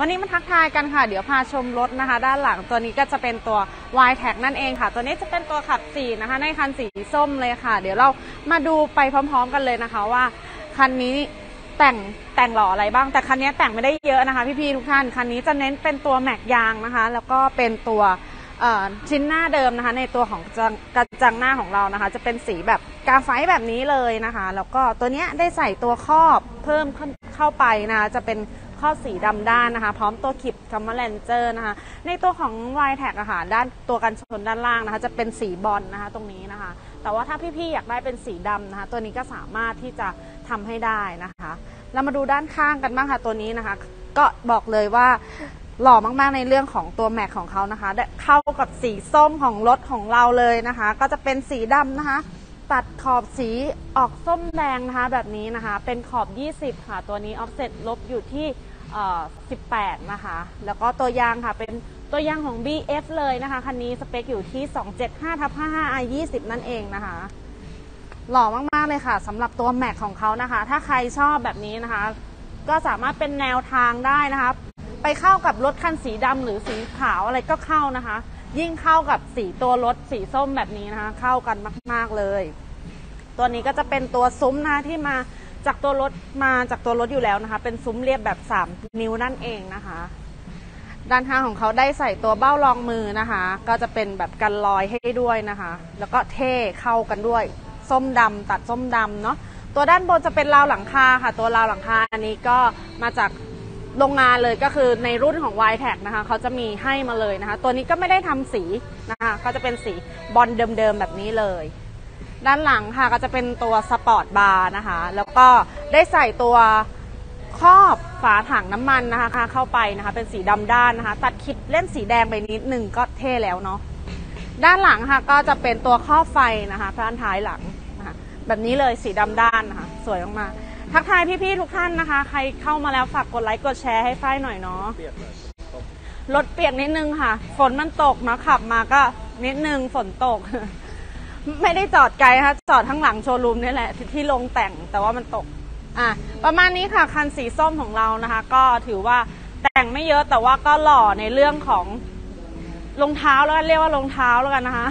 วันนี้มาทักทายกันค่ะ เดี๋ยวพาชมรถนะคะ ด้านหลังตัวนี้ก็จะเป็นตัว y t a g นั่นเองค่ะ ตัวนี้จะเป็นตัวขับสีนะคะ ในคันสีส้มเลยค่ะ เดี๋ยวเรามาดูไปพร้อมๆกันเลยนะคะว่าคันนี้แต่งแต่งหล่ออะไรบ้าง แต่คันนี้แต่งไม่ได้เยอะนะคะ พี่ๆทุกท่านคันนี้จะเน้นเป็นตัวแม็กยางนะคะ แล้วก็เป็นตัวชิ้นหน้าเดิมนะคะ ในตัวของกระจังหน้าของเรานะคะ จะเป็นสีแบบกาไฟแบบนี้เลยนะคะ แล้วก็ตัวนี้ได้ใส่ตัวครอบเพิ่มเข้าไปนะะจะเป็น ครอสีดำด้านนะคะ พร้อมตัวขิบคำว่าแลนเจอร์นะคะ ในตัวของ y t a g อะค่ะด้านตัวกันชนด้านล่างนะคะ จะเป็นสีบอลนะคะ ตรงนี้นะคะ แต่ว่าถ้าพี่ๆอยากได้เป็นสีดำนะคะ ตัวนี้ก็สามารถที่จะทำให้ได้นะคะ เรามาดูด้านข้างกันบ้างค่ะตัวนี้นะคะ ก็บอกเลยว่าหล่อมากๆในเรื่องของตัวแม็กของเขานะคะเข้ากับสีส้มของรถของเราเลยนะคะ ก็จะเป็นสีดำนะคะ ตัดขอบสีออกส้มแดงนะคะแบบนี้นะคะ เป็นขอบ 20 ค่ะ ตัวนี้ออฟเซ็ตลบอยู่ที่ 18 นะคะ แล้วก็ตัวยางค่ะ เป็นตัวยางของ BF เลยนะคะ คันนี้สเปคอยู่ที่ 275ทับ55 i 20นั่นเองนะคะ หล่อมาก ๆ เลยค่ะสำหรับตัวแม็กของเขานะคะ ถ้าใครชอบแบบนี้นะคะ ก็สามารถเป็นแนวทางได้นะคะ ไปเข้ากับรถคันสีดำหรือสีขาวอะไรก็เข้านะคะ ยิ่งเข้ากับสีตัวรถสีส้มแบบนี้นะคะ เข้ากันมาก ๆเลย ตัวนี้ก็จะเป็นตัวซุ้มนะคะที่มาจากตัวรถมาจากตัวรถอยู่แล้วนะคะ เป็นซุ้มเรียบแบบ 3 นิ้วนั่นเองนะคะ ด้านข้างของเขาได้ใส่ตัวเบ้ารองมือนะคะ ก็จะเป็นแบบกันรอยให้ด้วยนะคะ แล้วก็เท่เข้ากันด้วย ส้มดำตัดส้มดำเนาะตัวด้านบนจะเป็นราวหลังคาค่ะ ตัวราวหลังคาอันนี้ก็มาจาก โรงงานเลยก็คือในรุ่นของ y t a g นะคะเขาจะมีให้มาเลยนะคะ ตัวนี้ก็ไม่ได้ทำสีนะคะก็จะเป็นสีบอลเดิมๆแบบนี้เลย ด้านหลังค่ะก็จะเป็นตัว sport bar นะคะ แล้วก็ได้ใส่ตัวครอบฝาถังน้ำมันนะคะเข้าไปนะคะ เป็นสีดำด้านนะคะ ตัดคลิปเล่นสีแดงไปนิดหนึ่งก็เท่แล้วเนาะด้านหลังค่ะก็จะเป็นตัวครอบไฟนะคะด้านท้ายหลังนะคะแบบนี้เลยสีดำด้านนะคะ สวยมากๆ ทักทายพี่ๆทุกท่านนะคะ ใครเข้ามาแล้วฝากกดไลค์กดแชร์ให้ฝ้ายหน่อยเนาะรถเปียกนิดนึงค่ะ ฝนมันตกเนาขับมาก็นิดนึงฝนตก ไม่ได้จอดไกลค่ะจอดข้างหลังโชว์รูมนี่แหละทที่ลงแต่งแต่ว่ามันตก อะ ประมาณนี้ค่ะคันสีส้มของเรานะคะ ก็ถือว่าแต่งไม่เยอะแต่ว่าก็หล่อในเรื่องของรองเท้าแล้วกันเรียกว่ารองเท้าแล้วกันนะคะ